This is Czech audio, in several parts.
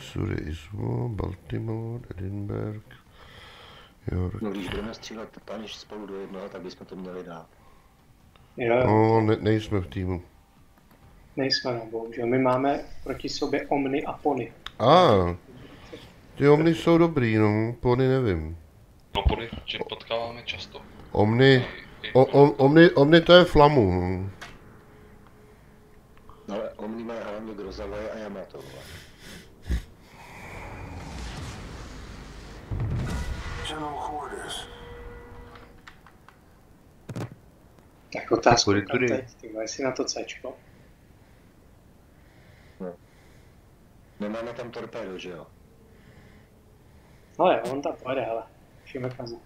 Surrey Ismo, Baltimore, Edinburgh, York. No když budeme střílet paniš spolu do jednoho, tak bychom to měli dát. Jo, No, ne, nejsme v týmu. nejsme, no, bohužel. My máme proti sobě Omny a Pony. A, ah, ty omny jsou dobrý, no, pony nevím. No pody, že potkáváme často. Omny, o, o, omny, omny to je flamu, no. No ale Omni má hlavně Grozové a Yamato. vole. General Tak otázka Kudy, kudy? teď, ty vole, jestli na to Cčko. Nemáme tam torpédo, že jo? No jo, on tam pojede, hele. Šimekaze.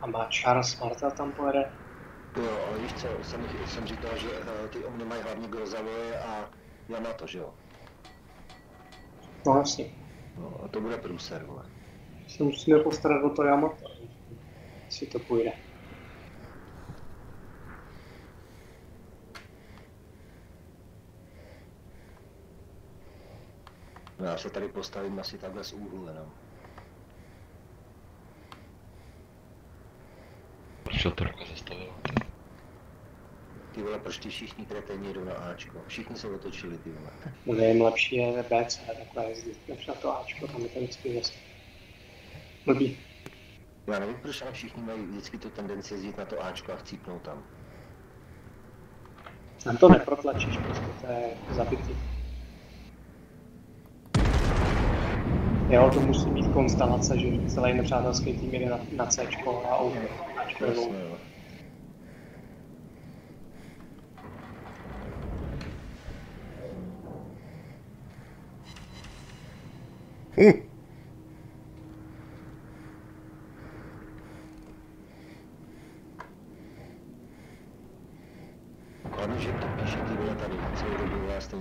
A má Charles Marta tam pojede. Jo, ale víš co, jsem, jsem říkal, že uh, ty Omni mají hlavně Grozové a Yamato, že jo? No jasně. No a to bude průser, vole. Se musíme postarat o to Yamato. Jestli to půjde. No, já se tady postavím asi takhle z úhlu jenom. Proč to trochu zastavilo? Ty vole, proč ty všichni kreténi jdou na Ačko? Všichni se otočili, ty vole. No jim lepší je BC takhle jezdit, než na to Ačko, tam je to vždycky zase. Blbý. Já nevím, proč ale všichni mají vždycky tu tendenci jezdit na to Ačko a chcípnout tam. Tam to neprotlačíš, prostě to je zabitý. Jo, to musí být konstelace, že celý nepřátelský tým jede na, na C a on Ačko Jasně, jo. Hm. Hlavně, že to píše ty vole tady celou dobu, vole, stejně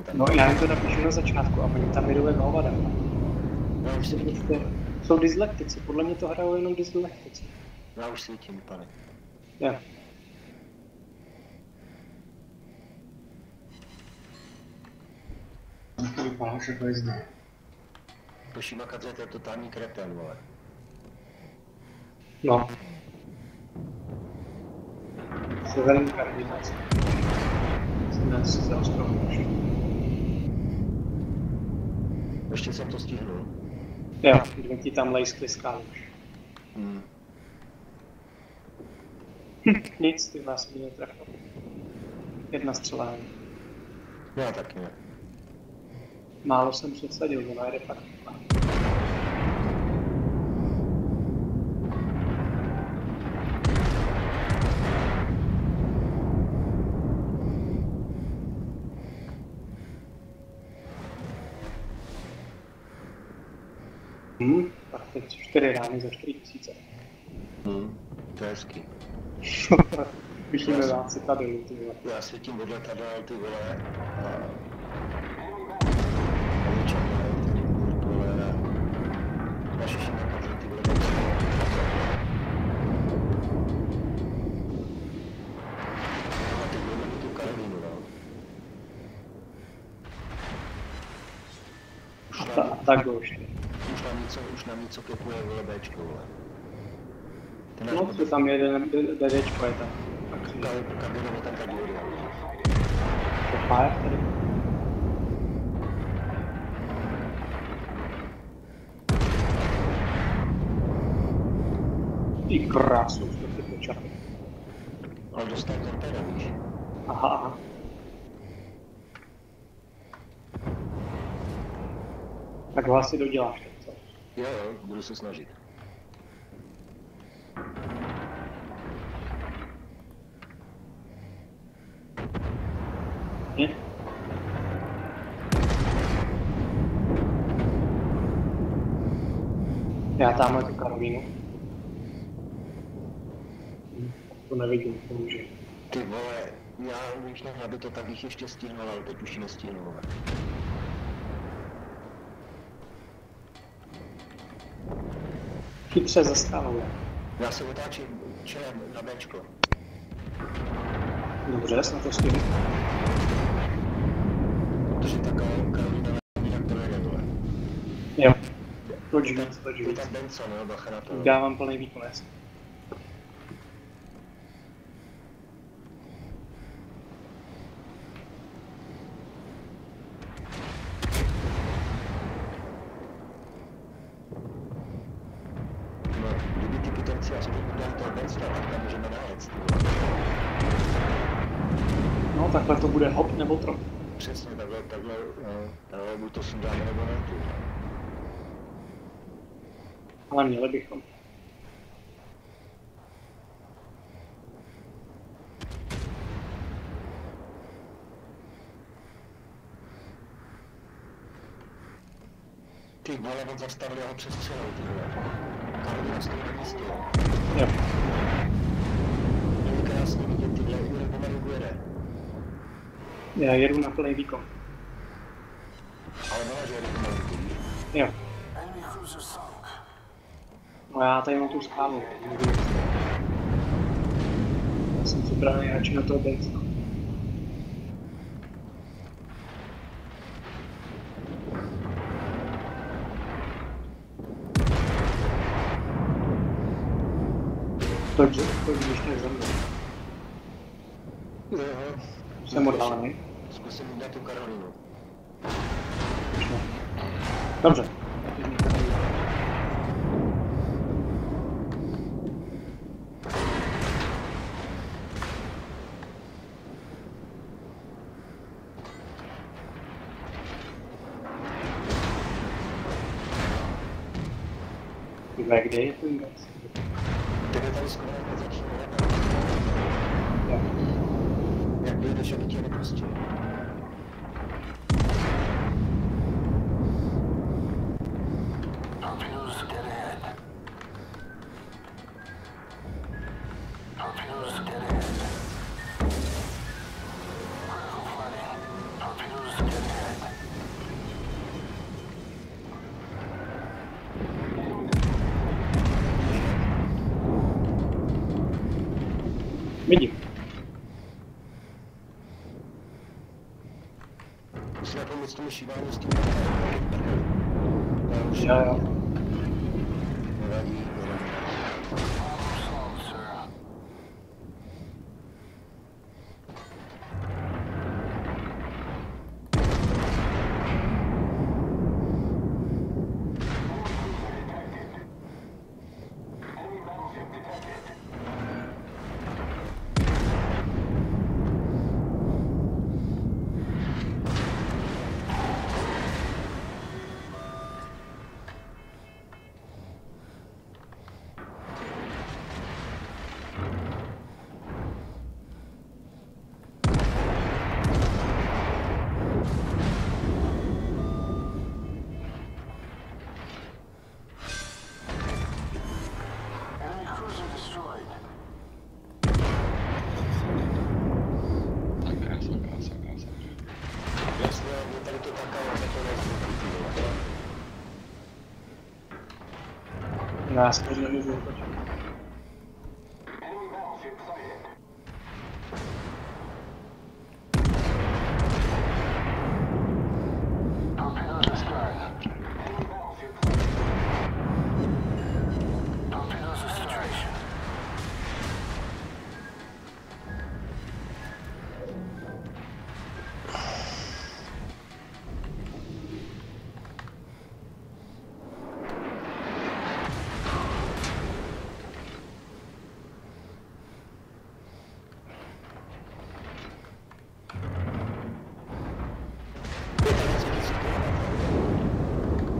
tam. No já jim to napíšu na začátku a oni tam jdou jak hovada. já už svítím, Jsou dyslektici, podle mě to hrajou jenom dyslektici. já už svítím, pane. Jo. To vypadá, že to je zde. To Shimakadze to je totální kretén, vole. No. Severní koordinace. Jsme se rozprávali. Ještě jsem to stihnul. Jo, dvě ti tam lejskly skály už. Hmm. Nic, ty vás mě netrefil. Jedna střela. Já taky ne. Málo jsem předsadil, ona jede pak. Rány za čtyři tisíce. Hmm. To je hezký. Vyšlíme vás tady, ty vole. Já svítím od letadel, ty vole. A... a vyčerpávají ty kurk, vole. a Naše Shimakadze, ty vole. tam jsou. A ty vole, tu Karolínu. Už A, ta, nám, a tak go ještě. Už už nám něco kepuje, vole, Bčko, vole. Ten No, co tam jede, DDčko je tam. kabinovi tam tady jede. To fire tady. Ty krásu, to ty počátek. Ale dostal torpéda, víš? Aha, aha. Tak asi doděláš co? Jo, jo, budu se snažit. Hm? Já tamhle tu Karolínu. Hm, To nevidím, to může. Ty vole, já když na aby to tak jich ještě stihnul, ale teď už ji nestihnu, chytře zastavuje. Já se otáčím čelem na Bčko. Dobře, snad to stihnu. Protože ta Karolina neví, jak to nejde, vole. Jo. Proč víc, proč víc. Dávám plný výkonec. Ty vole, on zastavil jeho přestřelou, ty vole. Karolina stojí na místě. Jo. Není krásně vidět, ty vole, Jurek pomalu jede. Já jedu na plný výkon. Ale ona, že jede víš. Jo. No já tady mám tu zprávu. Já jsem připravený radši na toho Benzona. Toč, toč, když tak za mnou. Jo, jo. Jsem odhalený. Zkusím jít na tu Karolinu. Už ne. Dobře. Tyhle, kde je ten gaz? Ten je Musíme pomoct tomu No,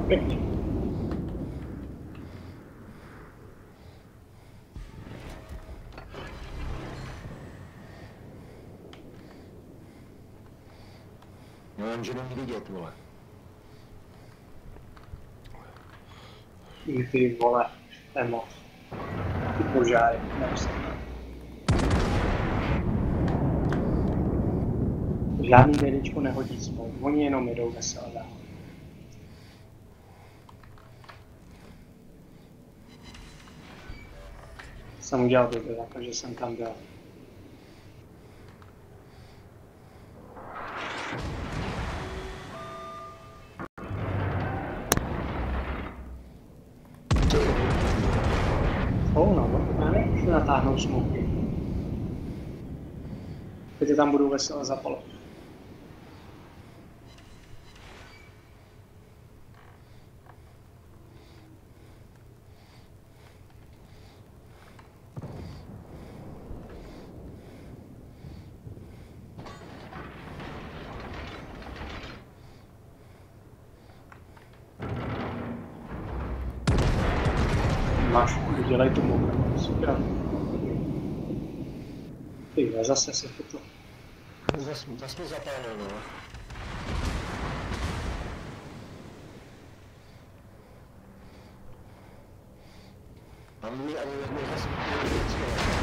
Pěkně. No jenže není vidět, vole. Ty vole, moc. Ty požáry, nemusím. Žádný DDčko nehodí smlouv, oni jenom jedou veselé jsem udělal dobře, jakože jsem tam byl. Oh, no, no já nemůžu natáhnout smoky. Teď tam budou veselo zapalovat. Udělej to mokrem, super. Ty, jo, zase se to Zas, zas mi zapálil, no. A mi ani jedno zas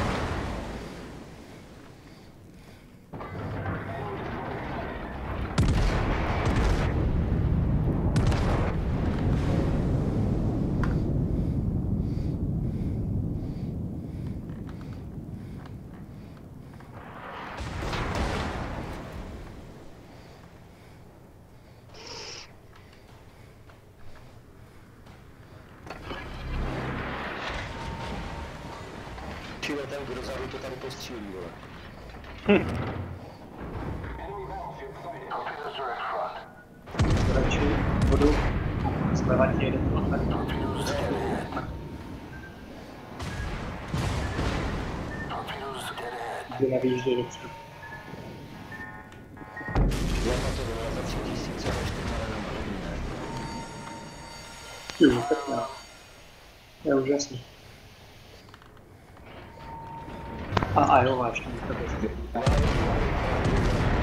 vždycky. Čili ten, kdo zadu to tady postřílí, vole. Torpedoes are in front. radši budu zleva ti jeden placher. Torpedoes dead ahead. Kdy nevýjíždej dopředu. Já na to vole za tři tisíce, ale ještě to jenom první, ne? Jo, tak jo. Je úžasný. A a jo, váš tam to bezpečný. Já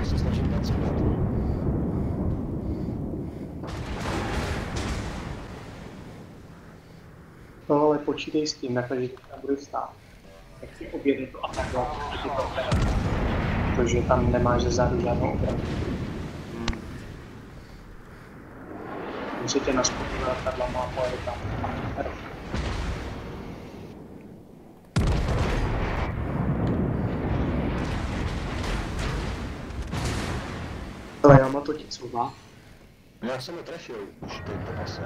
se snažím tancovat. No ale počítej s tím, takhle, že tam bude stát. Tak si objedni to a takhle, proti to. Protože tam nemáš ze zádu žádnou obranu. Musí tě naskupit letadlama a pojede tam. A Ale já má to ti couvá. No já jsem ho trefil, už to je toase.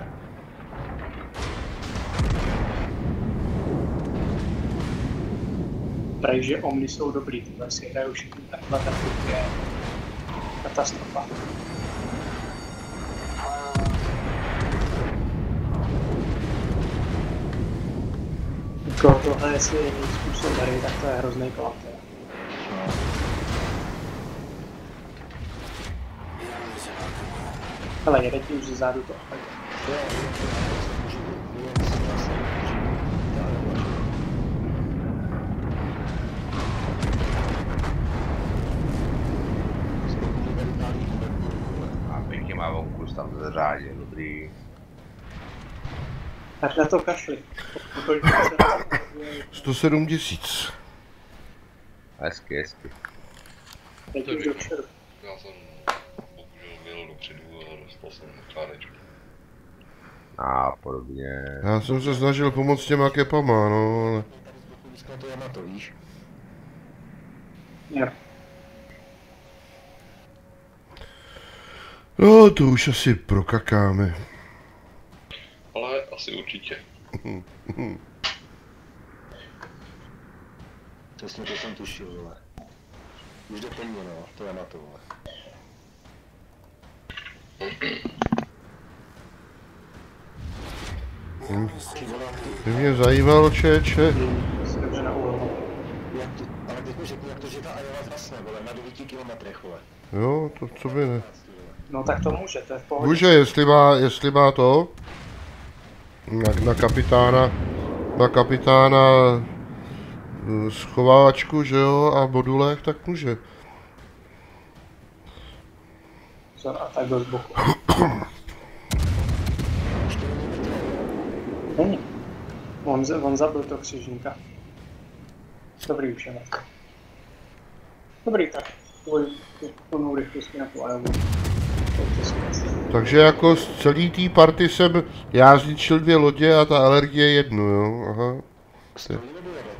Prej, že Omni jsou dobrý, tyhle si hrajou všichni takhle, tak to je katastrofa. Jako tohle, jestli je způsob tak to je hrozný klap. teda. Hele, jede ti už ze zádu to. Jo, můžu nic zase, můžu A pěkně má vonku, tam zřádě, dobrý. Tak na to kašli. Kolik se 107 tisíc. A dostal jsem čárečku. A podobně. Já jsem se snažil pomoct těma kepama, no, ale... to Yamato, víš? Jo. No, to už asi prokakáme. Ale asi určitě. Přesně to jsem tušil, vole. Už jde po mně, no, to Yamato, vole. Ty By mě zajímalo, čeče. To se dobře na úlohu. to, jak to, ale teď mi řekni, jak to, že ta Iowa zhasne, vole, na 9 kilometrech, vole. Jo, to co by ne. No tak to může, to je v pohodě. Může, jestli má, jestli má to, na, na kapitána, na kapitána eh, schovávačku, že jo, a modulech, tak může. Pozor, a tak z boku. Není. On, on zabil toho křižníka. Dobrý už je mrtvý. Dobrý, tak tvoj plnou na tu. Takže jako z celý té party jsem, já zničil dvě lodě a ta alergie jednu, jo, aha.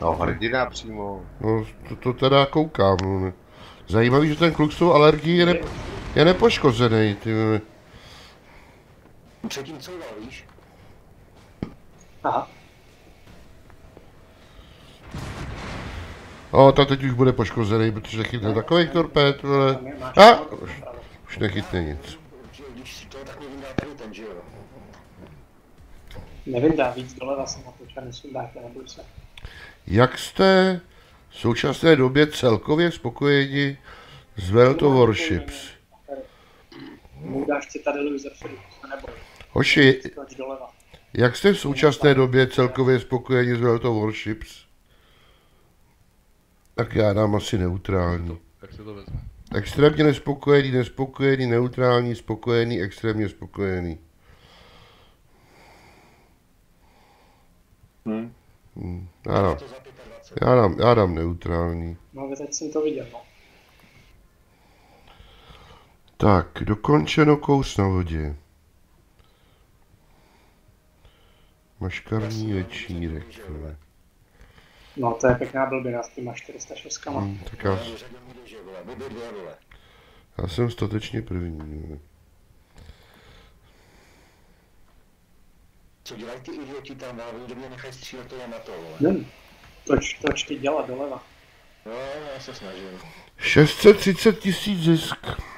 No, hrdina přímo. No, to, to teda koukám, no. Zajímavý, že ten kluk s tou alergií je, ne, je nepoškozený, ty vole. Předtím couval, víš? Aha. O, ta teď už bude poškozený, protože chytne takových torpéd, vole. A! Už, už nechytne nic. Nevyndá víc doleva se na to, nesundáte, neboj se. Jak jste v současné době celkově spokojeni s of Warships? Mu dáš to se neboj. Hoši, jak jste v současné době celkově spokojeni s World of Warships? Tak já dám asi neutrální. Jak se to vezme? Extrémně nespokojený, nespokojený, neutrální, spokojený, extrémně spokojený. Hm. Hmm, já, dám, To za 25. já, dám, já dám neutrální. No, teď jsem to viděl, no. Tak, dokončeno kous na vodě. Maškarní večírek. No, to je pěkná blbina s těma 406 kama. Hmm, tak já, já jsem statečně první. Co dělají ty idioti tam, vole, oni do mě nechají střílet to Yamato, vole. Nevím. Toč, toč ty dělat doleva. No, já se snažím. 630 tisíc zisk.